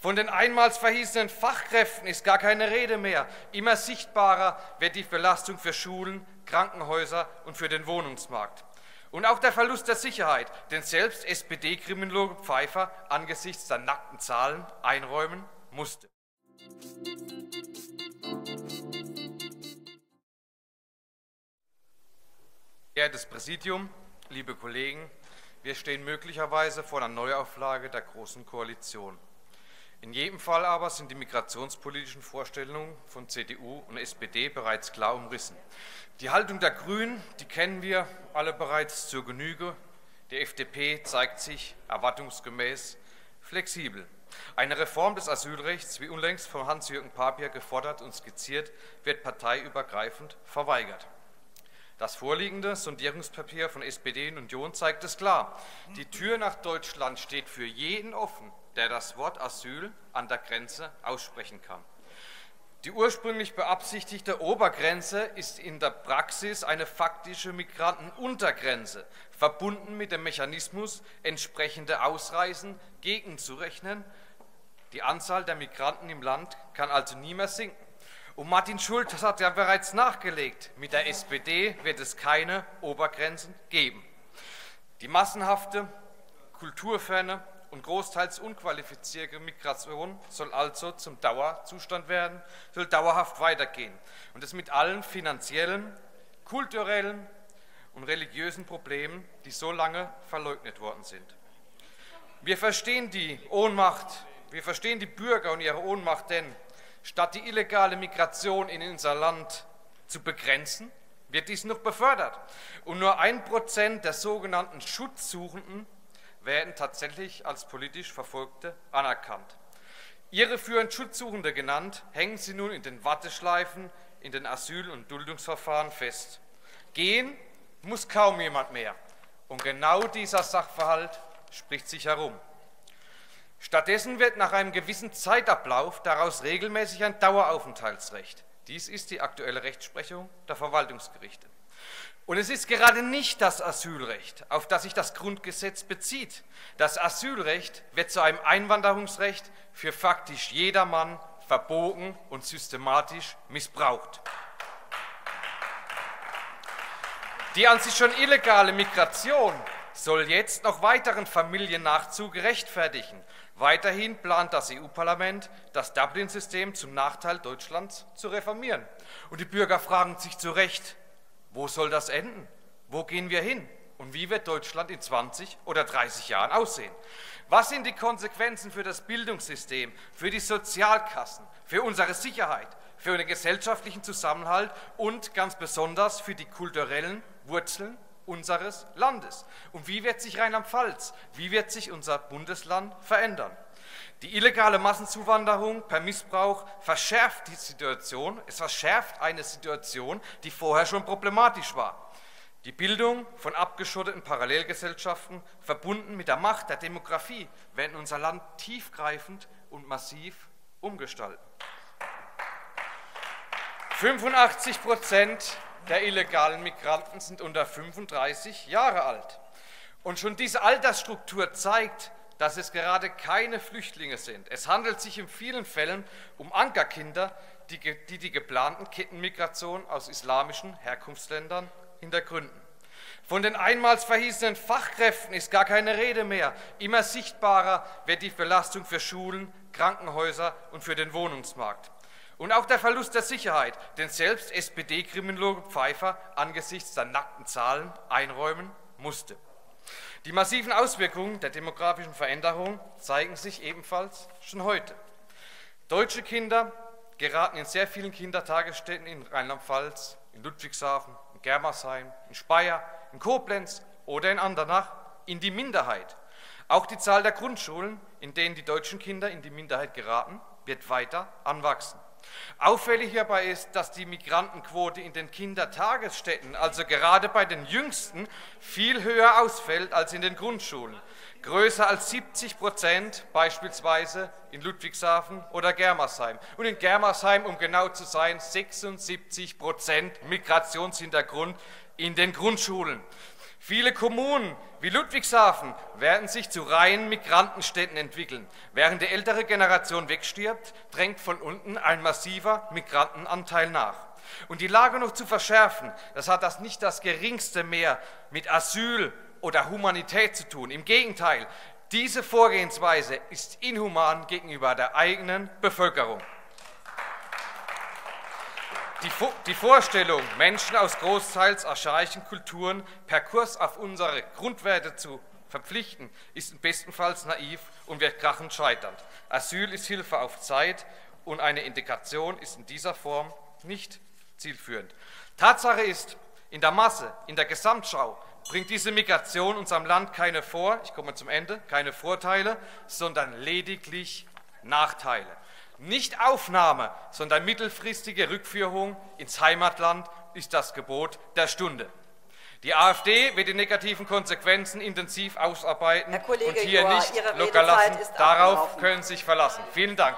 Von den einmals verhießenen Fachkräften ist gar keine Rede mehr. Immer sichtbarer wird die Belastung für Schulen, Krankenhäuser und für den Wohnungsmarkt. Und auch der Verlust der Sicherheit, den selbst SPD-Kriminologe Pfeiffer angesichts der nackten Zahlen einräumen musste. Geehrtes Präsidium, liebe Kollegen, wir stehen möglicherweise vor einer Neuauflage der Großen Koalition. In jedem Fall aber sind die migrationspolitischen Vorstellungen von CDU und SPD bereits klar umrissen. Die Haltung der Grünen, die kennen wir alle bereits zur Genüge. Die FDP zeigt sich erwartungsgemäß flexibel. Eine Reform des Asylrechts, wie unlängst von Hans-Jürgen Papier gefordert und skizziert, wird parteiübergreifend verweigert. Das vorliegende Sondierungspapier von SPD und Union zeigt es klar. Die Tür nach Deutschland steht für jeden offen, der das Wort Asyl an der Grenze aussprechen kann. Die ursprünglich beabsichtigte Obergrenze ist in der Praxis eine faktische Migrantenuntergrenze, verbunden mit dem Mechanismus, entsprechende Ausreisen gegenzurechnen. Die Anzahl der Migranten im Land kann also nie mehr sinken. Und Martin Schulz hat ja bereits nachgelegt, mit der SPD wird es keine Obergrenzen geben. Die massenhafte, kulturferne und großteils unqualifizierte Migration soll also zum Dauerzustand werden, soll dauerhaft weitergehen und es mit allen finanziellen, kulturellen und religiösen Problemen, die so lange verleugnet worden sind. Wir verstehen die Ohnmacht, wir verstehen die Bürger und ihre Ohnmacht, denn Statt die illegale Migration in unser Land zu begrenzen, wird dies noch befördert. Und nur ein Prozent der sogenannten Schutzsuchenden werden tatsächlich als politisch Verfolgte anerkannt. Ihre führend Schutzsuchende genannt, hängen sie nun in den Warteschleifen in den Asyl- und Duldungsverfahren fest. Gehen muss kaum jemand mehr. Und genau dieser Sachverhalt spricht sich herum. Stattdessen wird nach einem gewissen Zeitablauf daraus regelmäßig ein Daueraufenthaltsrecht. Dies ist die aktuelle Rechtsprechung der Verwaltungsgerichte. Und es ist gerade nicht das Asylrecht, auf das sich das Grundgesetz bezieht. Das Asylrecht wird zu einem Einwanderungsrecht für faktisch jedermann verbogen und systematisch missbraucht. Die an sich schon illegale Migration soll jetzt noch weiteren Familiennachzug rechtfertigen Weiterhin plant das EU-Parlament, das Dublin-System zum Nachteil Deutschlands zu reformieren. Und die Bürger fragen sich zu Recht, wo soll das enden? Wo gehen wir hin? Und wie wird Deutschland in 20 oder 30 Jahren aussehen? Was sind die Konsequenzen für das Bildungssystem, für die Sozialkassen, für unsere Sicherheit, für den gesellschaftlichen Zusammenhalt und ganz besonders für die kulturellen Wurzeln unseres Landes. Und wie wird sich Rheinland-Pfalz, wie wird sich unser Bundesland verändern? Die illegale Massenzuwanderung per Missbrauch verschärft die Situation, es verschärft eine Situation, die vorher schon problematisch war. Die Bildung von abgeschotteten Parallelgesellschaften, verbunden mit der Macht der Demografie, werden unser Land tiefgreifend und massiv umgestalten. 85 Prozent der illegalen Migranten sind unter 35 Jahre alt. Und schon diese Altersstruktur zeigt, dass es gerade keine Flüchtlinge sind. Es handelt sich in vielen Fällen um Ankerkinder, die die, die geplanten Kettenmigration aus islamischen Herkunftsländern hintergründen. Von den einmals verhießenen Fachkräften ist gar keine Rede mehr. Immer sichtbarer wird die Belastung für Schulen, Krankenhäuser und für den Wohnungsmarkt. Und auch der Verlust der Sicherheit, den selbst SPD-Kriminologe Pfeiffer angesichts der nackten Zahlen einräumen musste. Die massiven Auswirkungen der demografischen Veränderung zeigen sich ebenfalls schon heute. Deutsche Kinder geraten in sehr vielen Kindertagesstätten in Rheinland-Pfalz, in Ludwigshafen, in Germersheim, in Speyer, in Koblenz oder in Andernach in die Minderheit. Auch die Zahl der Grundschulen, in denen die deutschen Kinder in die Minderheit geraten, wird weiter anwachsen. Auffällig hierbei ist, dass die Migrantenquote in den Kindertagesstätten, also gerade bei den Jüngsten, viel höher ausfällt als in den Grundschulen. Größer als 70 Prozent beispielsweise in Ludwigshafen oder Germersheim. Und in Germersheim, um genau zu sein, 76 Prozent Migrationshintergrund in den Grundschulen. Viele Kommunen wie Ludwigshafen werden sich zu reinen Migrantenstädten entwickeln. Während die ältere Generation wegstirbt, drängt von unten ein massiver Migrantenanteil nach. Und die Lage noch zu verschärfen, das hat das nicht das geringste mehr mit Asyl oder Humanität zu tun. Im Gegenteil, diese Vorgehensweise ist inhuman gegenüber der eigenen Bevölkerung. Die, die, Vorstellung, Menschen aus großteils archaischen Kulturen per Kurs auf unsere Grundwerte zu verpflichten, ist bestenfalls naiv und wird krachend scheitern. Asyl ist Hilfe auf Zeit und eine Integration ist in dieser Form nicht zielführend. Tatsache ist, in der Masse, in der Gesamtschau bringt diese Migration unserem Land keine vor, ich komme zum Ende, keine Vorteile, sondern lediglich Nachteile. Nicht Aufnahme, sondern mittelfristige Rückführung ins Heimatland ist das Gebot der Stunde. Die AfD wird die negativen Konsequenzen intensiv ausarbeiten Kollege und hier Joa, nicht locker lassen. Darauf können Sie sich verlassen. Vielen Dank.